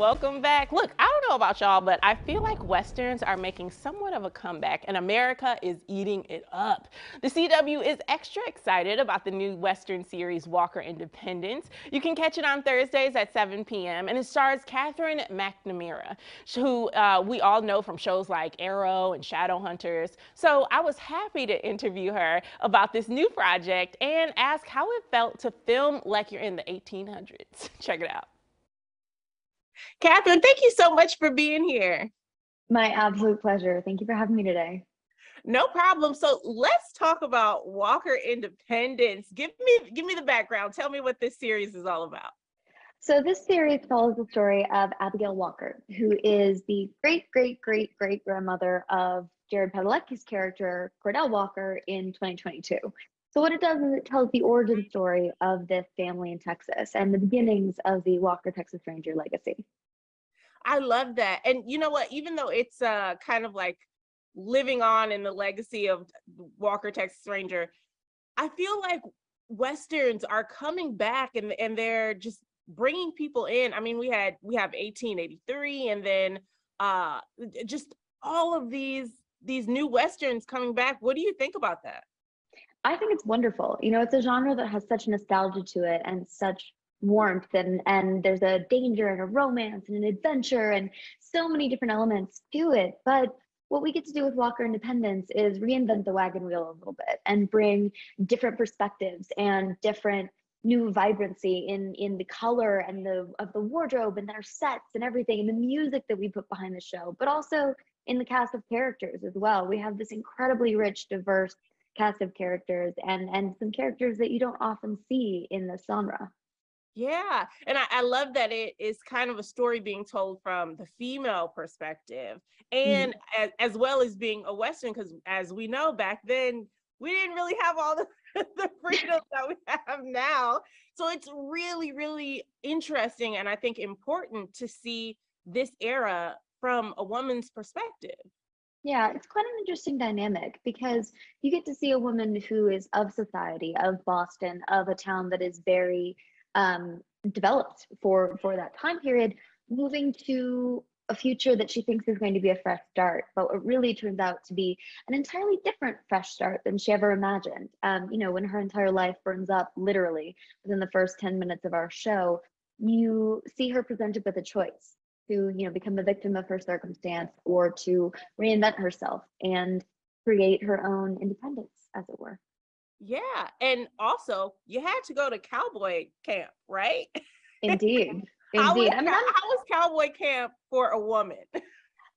Welcome back. Look, I don't know about y'all, but I feel like Westerns are making somewhat of a comeback and America is eating it up. The CW is extra excited about the new Western series Walker Independence. You can catch it on Thursdays at 7 p.m. and it stars Katherine McNamara, who uh, we all know from shows like Arrow and Shadowhunters. So I was happy to interview her about this new project and ask how it felt to film like you're in the 1800s. Check it out. Katherine, thank you so much for being here. My absolute pleasure. Thank you for having me today. No problem. So let's talk about Walker Independence. Give me give me the background. Tell me what this series is all about. So this series follows the story of Abigail Walker, who is the great great great great grandmother of Jared Padalecki's character Cordell Walker in 2022. So what it does is it tells the origin story of this family in Texas and the beginnings of the Walker Texas Ranger legacy. I love that. And you know what? Even though it's uh, kind of like living on in the legacy of Walker Texas Ranger, I feel like westerns are coming back and and they're just bringing people in. I mean, we had we have 1883 and then uh just all of these these new westerns coming back. What do you think about that? I think it's wonderful. You know, it's a genre that has such nostalgia to it and such warmth and and there's a danger and a romance and an adventure and so many different elements to it but what we get to do with walker independence is reinvent the wagon wheel a little bit and bring different perspectives and different new vibrancy in in the color and the of the wardrobe and their sets and everything and the music that we put behind the show but also in the cast of characters as well we have this incredibly rich diverse cast of characters and and some characters that you don't often see in this genre yeah, and I, I love that it is kind of a story being told from the female perspective, and mm. as, as well as being a Western, because as we know, back then we didn't really have all the, the freedom that we have now. So it's really, really interesting, and I think important to see this era from a woman's perspective. Yeah, it's quite an interesting dynamic because you get to see a woman who is of society, of Boston, of a town that is very um, developed for for that time period, moving to a future that she thinks is going to be a fresh start, but it really turns out to be an entirely different fresh start than she ever imagined. Um, you know, when her entire life burns up literally within the first 10 minutes of our show, you see her presented with a choice to, you know, become a victim of her circumstance or to reinvent herself and create her own independence, as it were. Yeah. And also, you had to go to cowboy camp, right? Indeed. how, Was, I mean, how was cowboy camp for a woman?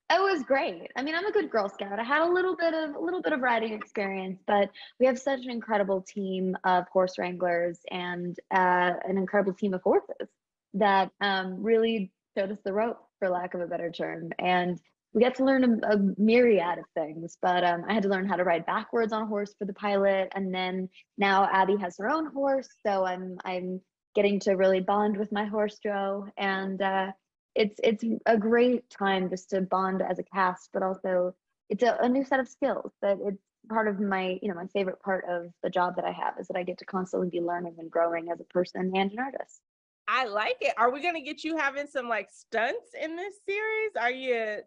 It was great. I mean, I'm a good Girl Scout. I had a little bit of a little bit of riding experience, but we have such an incredible team of horse wranglers and uh, an incredible team of horses that um, really showed us the rope, for lack of a better term. And we got to learn a, a myriad of things, but um, I had to learn how to ride backwards on a horse for the pilot, and then now Abby has her own horse, so I'm I'm getting to really bond with my horse Joe, and uh, it's it's a great time just to bond as a cast, but also it's a, a new set of skills that it's part of my you know my favorite part of the job that I have is that I get to constantly be learning and growing as a person and an artist. I like it. Are we gonna get you having some like stunts in this series? Are you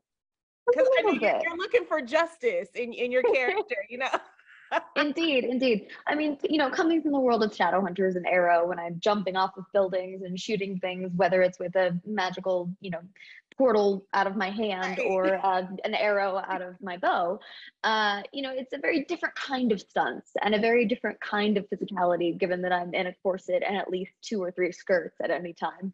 because I mean, you're, you're looking for justice in, in your character, you know. indeed, indeed. I mean, you know, coming from the world of Shadowhunters and Arrow, when I'm jumping off of buildings and shooting things, whether it's with a magical, you know, portal out of my hand or uh, an arrow out of my bow, uh, you know, it's a very different kind of stunts and a very different kind of physicality, given that I'm in a corset and at least two or three skirts at any time.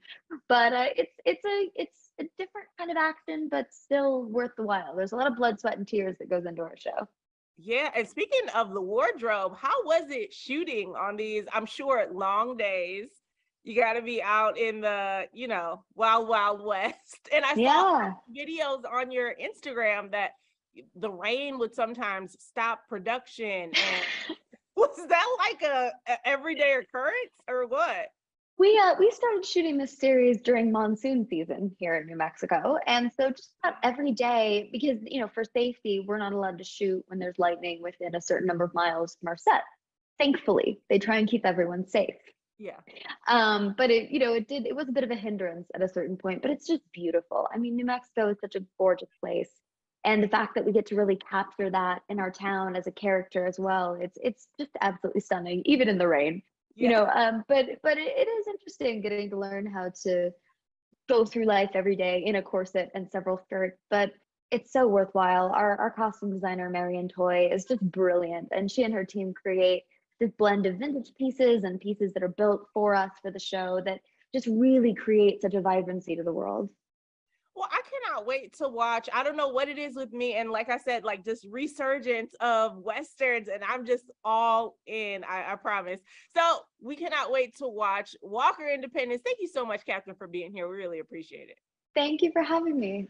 But uh, it's it's a it's a different kind of action, but still worth the while. There's a lot of blood, sweat, and tears that goes into our show. Yeah, and speaking of the wardrobe, how was it shooting on these? I'm sure long days. You got to be out in the, you know, wild, wild west. And I saw videos on your Instagram that the rain would sometimes stop production. And was that like a, a everyday occurrence or what? We uh, we started shooting this series during monsoon season here in New Mexico, and so just about every day, because you know for safety, we're not allowed to shoot when there's lightning within a certain number of miles from our set. Thankfully, they try and keep everyone safe. Yeah. Um, but it, you know, it did, it was a bit of a hindrance at a certain point, but it's just beautiful. I mean, New Mexico is such a gorgeous place. And the fact that we get to really capture that in our town as a character as well, it's it's just absolutely stunning, even in the rain. You know, um, but but it, it is interesting getting to learn how to go through life every day in a corset and several skirts, but it's so worthwhile. Our our costume designer Marion Toy is just brilliant, and she and her team create this blend of vintage pieces and pieces that are built for us for the show that just really create such a vibrancy to the world. Well, I cannot wait to watch. I don't know what it is with me. And like I said, like just resurgence of Westerns, and I'm just all in, I, I promise. So we cannot wait to watch Walker Independence. Thank you so much, Katherine, for being here. We really appreciate it. Thank you for having me.